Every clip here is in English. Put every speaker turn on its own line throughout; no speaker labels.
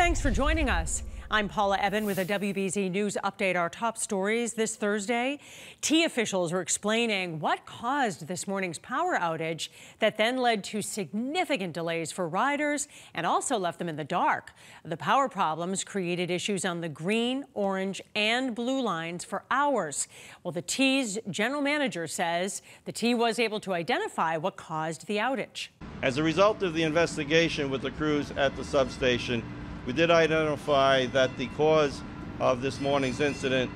Thanks for joining us. I'm Paula Ebben with a WBZ News update. Our top stories this Thursday. T officials are explaining what caused this morning's power outage that then led to significant delays for riders and also left them in the dark. The power problems created issues on the green, orange, and blue lines for hours. Well, the T's general manager says the T was able to identify what caused the outage.
As a result of the investigation with the crews at the substation, we did identify that the cause of this morning's incident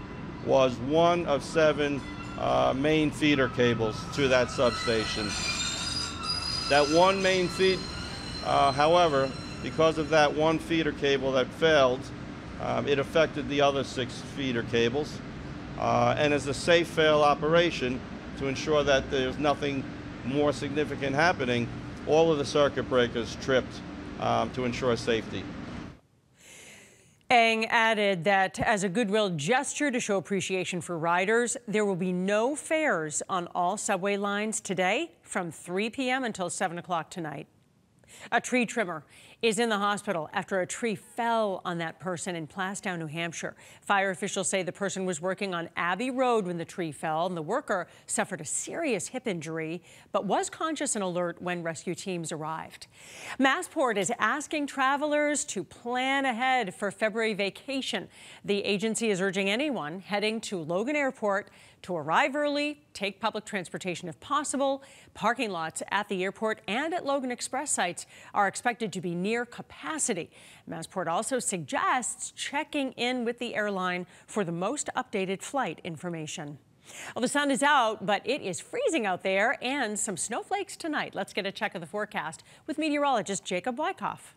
was one of seven uh, main feeder cables to that substation. That one main feed, uh, however, because of that one feeder cable that failed, um, it affected the other six feeder cables. Uh, and as a safe fail operation, to ensure that there's nothing more significant happening, all of the circuit breakers tripped um, to ensure safety.
Eng added that as a goodwill gesture to show appreciation for riders, there will be no fares on all subway lines today from 3 p.m. until 7 o'clock tonight. A tree trimmer is in the hospital after a tree fell on that person in Plaistow, New Hampshire. Fire officials say the person was working on Abbey Road when the tree fell, and the worker suffered a serious hip injury, but was conscious and alert when rescue teams arrived. Massport is asking travelers to plan ahead for February vacation. The agency is urging anyone heading to Logan Airport to arrive early, take public transportation if possible. Parking lots at the airport and at Logan Express sites are expected to be near capacity. Massport also suggests checking in with the airline for the most updated flight information. Well, the sun is out, but it is freezing out there and some snowflakes tonight. Let's get a check of the forecast with meteorologist Jacob Wycoff.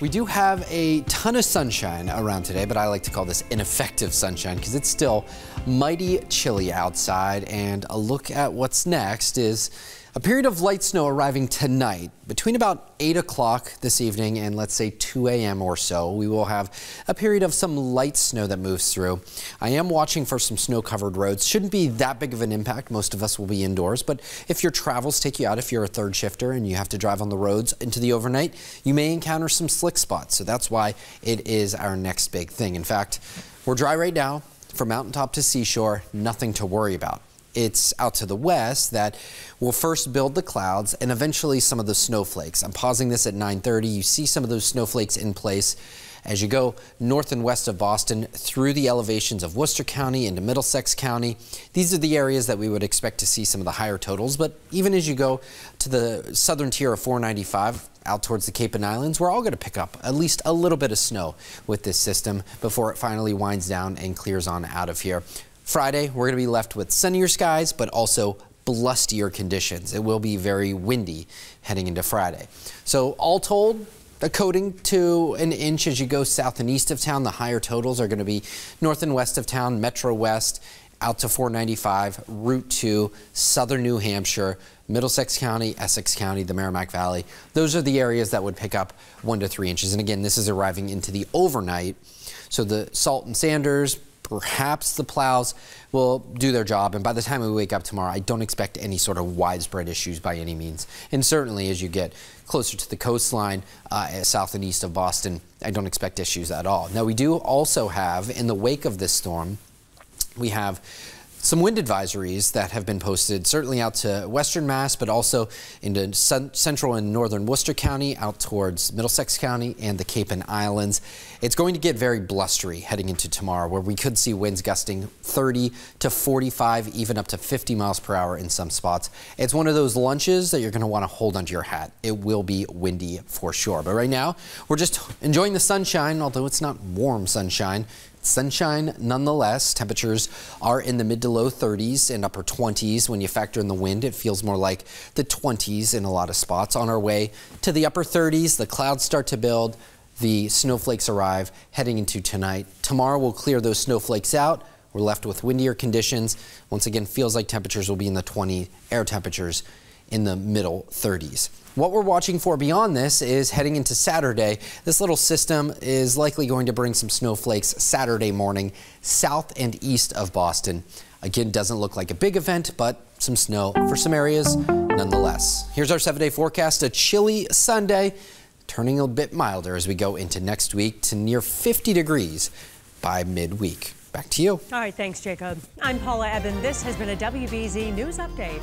We do have a ton of sunshine around today, but I like to call this ineffective sunshine because it's still mighty chilly outside. And a look at what's next is a period of light snow arriving tonight between about 8 o'clock this evening and let's say 2 a.m. or so. We will have a period of some light snow that moves through. I am watching for some snow covered roads. Shouldn't be that big of an impact. Most of us will be indoors, but if your travels take you out, if you're a third shifter and you have to drive on the roads into the overnight, you may encounter some slick spots. So that's why it is our next big thing. In fact, we're dry right now from mountaintop to seashore, nothing to worry about it's out to the west that will first build the clouds and eventually some of the snowflakes. I'm pausing this at 930. You see some of those snowflakes in place as you go north and west of Boston through the elevations of Worcester County into Middlesex County. These are the areas that we would expect to see some of the higher totals. But even as you go to the southern tier of 495, out towards the Cape and Islands, we're all going to pick up at least a little bit of snow with this system before it finally winds down and clears on out of here. Friday, we're going to be left with sunnier skies, but also blustier conditions. It will be very windy heading into Friday. So all told, a coating to an inch as you go south and east of town. The higher totals are going to be north and west of town, Metro West, out to 495, Route 2, southern New Hampshire, Middlesex County, Essex County, the Merrimack Valley. Those are the areas that would pick up one to three inches. And again, this is arriving into the overnight. So the salt and sanders, Perhaps the plows will do their job, and by the time we wake up tomorrow, I don't expect any sort of widespread issues by any means. And certainly as you get closer to the coastline uh, south and east of Boston, I don't expect issues at all. Now, we do also have, in the wake of this storm, we have some wind advisories that have been posted, certainly out to western Mass, but also into central and northern Worcester County, out towards Middlesex County and the Cape and Islands. It's going to get very blustery heading into tomorrow, where we could see winds gusting 30 to 45, even up to 50 miles per hour in some spots. It's one of those lunches that you're going to want to hold onto your hat. It will be windy for sure. But right now, we're just enjoying the sunshine, although it's not warm sunshine. Sunshine nonetheless. Temperatures are in the mid to low 30s and upper 20s. When you factor in the wind, it feels more like the 20s in a lot of spots. On our way to the upper 30s, the clouds start to build. The snowflakes arrive heading into tonight. Tomorrow we'll clear those snowflakes out. We're left with windier conditions. Once again, feels like temperatures will be in the 20 air temperatures in the middle 30s. What we're watching for beyond this is heading into Saturday. This little system is likely going to bring some snowflakes Saturday morning south and east of Boston. Again, doesn't look like a big event, but some snow for some areas nonetheless. Here's our seven day forecast. A chilly Sunday. turning a bit milder as we go into next week to near 50 degrees by midweek. Back to you.
All right, thanks, Jacob. I'm Paula Ebben. This has been a WBZ News Update.